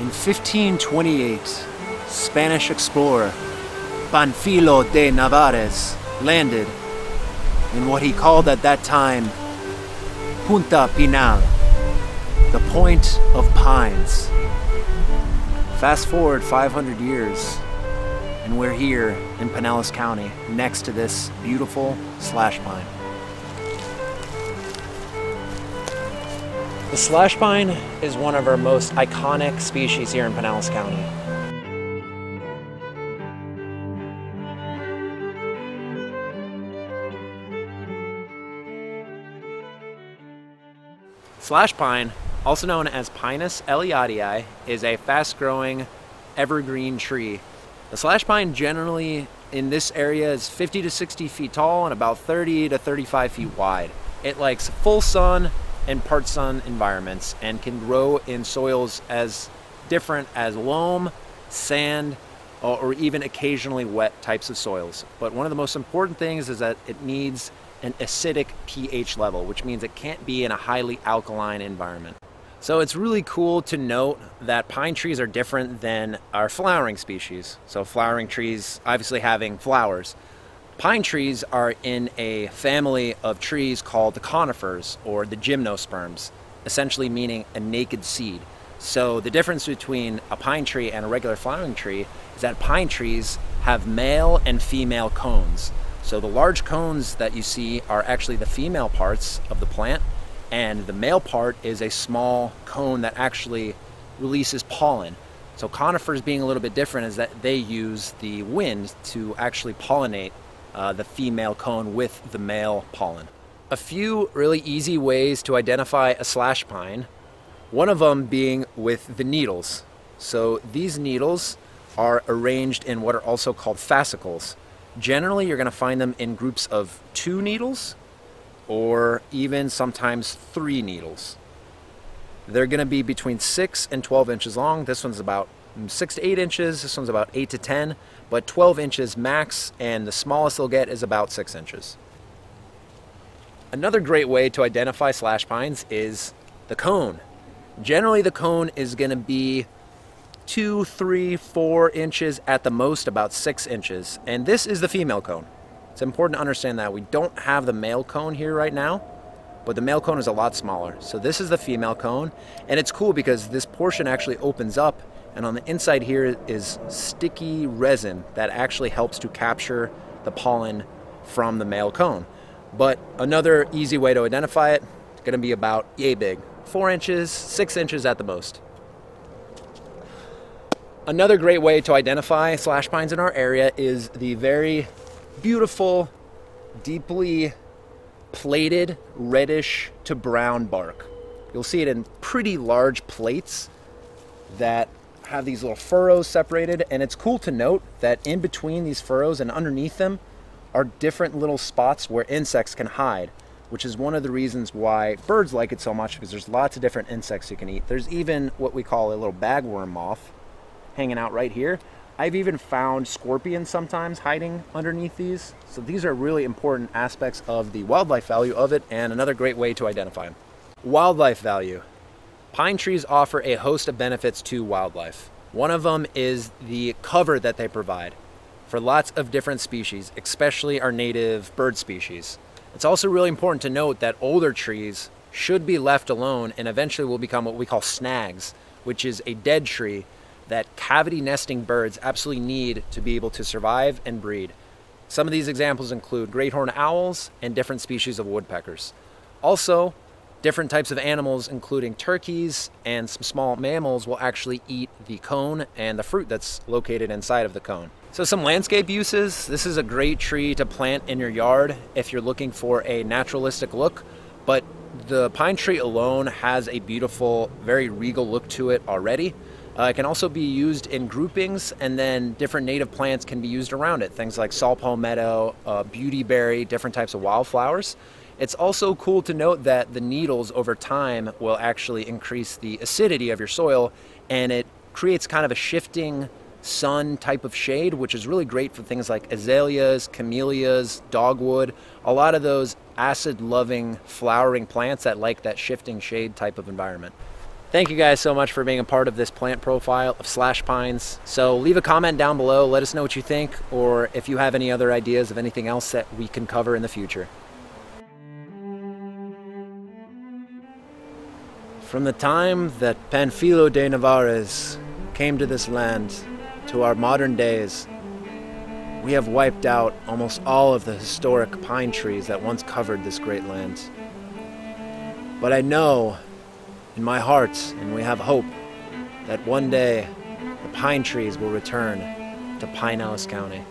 In 1528, Spanish explorer Panfilo de Narvaez landed in what he called at that time Punta Pinal, the Point of Pines. Fast forward 500 years, and we're here in Pinellas County next to this beautiful slash pine. The slash pine is one of our most iconic species here in Pinellas County. Slash pine, also known as Pinus elliottii, is a fast-growing evergreen tree. The slash pine generally in this area is 50 to 60 feet tall and about 30 to 35 feet wide. It likes full sun and part sun environments and can grow in soils as different as loam, sand, or even occasionally wet types of soils. But one of the most important things is that it needs an acidic pH level, which means it can't be in a highly alkaline environment. So it's really cool to note that pine trees are different than our flowering species. So flowering trees obviously having flowers. Pine trees are in a family of trees called the conifers or the gymnosperms, essentially meaning a naked seed. So the difference between a pine tree and a regular flowering tree is that pine trees have male and female cones. So the large cones that you see are actually the female parts of the plant and the male part is a small cone that actually releases pollen. So conifers being a little bit different is that they use the wind to actually pollinate uh, the female cone with the male pollen. A few really easy ways to identify a slash pine, one of them being with the needles. So these needles are arranged in what are also called fascicles. Generally, you're going to find them in groups of two needles or even sometimes three needles. They're going to be between 6 and 12 inches long. This one's about 6 to 8 inches. This one's about 8 to 10, but 12 inches max, and the smallest they'll get is about 6 inches. Another great way to identify slash pines is the cone. Generally, the cone is going to be two, three, four inches at the most, about six inches. And this is the female cone. It's important to understand that. We don't have the male cone here right now, but the male cone is a lot smaller. So this is the female cone, and it's cool because this portion actually opens up, and on the inside here is sticky resin that actually helps to capture the pollen from the male cone. But another easy way to identify it, it's gonna be about yay big, four inches, six inches at the most. Another great way to identify slash pines in our area is the very beautiful, deeply plated reddish to brown bark. You'll see it in pretty large plates that have these little furrows separated and it's cool to note that in between these furrows and underneath them are different little spots where insects can hide which is one of the reasons why birds like it so much because there's lots of different insects you can eat. There's even what we call a little bagworm moth hanging out right here. I've even found scorpions sometimes hiding underneath these. So these are really important aspects of the wildlife value of it and another great way to identify them. Wildlife value. Pine trees offer a host of benefits to wildlife. One of them is the cover that they provide for lots of different species, especially our native bird species. It's also really important to note that older trees should be left alone and eventually will become what we call snags, which is a dead tree that cavity nesting birds absolutely need to be able to survive and breed. Some of these examples include great horn owls and different species of woodpeckers. Also, different types of animals, including turkeys and some small mammals, will actually eat the cone and the fruit that's located inside of the cone. So some landscape uses. This is a great tree to plant in your yard if you're looking for a naturalistic look, but the pine tree alone has a beautiful, very regal look to it already. Uh, it can also be used in groupings, and then different native plants can be used around it. Things like saw palmetto, uh, beautyberry, different types of wildflowers. It's also cool to note that the needles over time will actually increase the acidity of your soil, and it creates kind of a shifting sun type of shade, which is really great for things like azaleas, camellias, dogwood. A lot of those acid loving, flowering plants that like that shifting shade type of environment. Thank you guys so much for being a part of this plant profile of slash pines. So leave a comment down below, let us know what you think, or if you have any other ideas of anything else that we can cover in the future. From the time that Panfilo de Narvaez came to this land to our modern days, we have wiped out almost all of the historic pine trees that once covered this great land. But I know in my heart, and we have hope, that one day the pine trees will return to Pinellas County.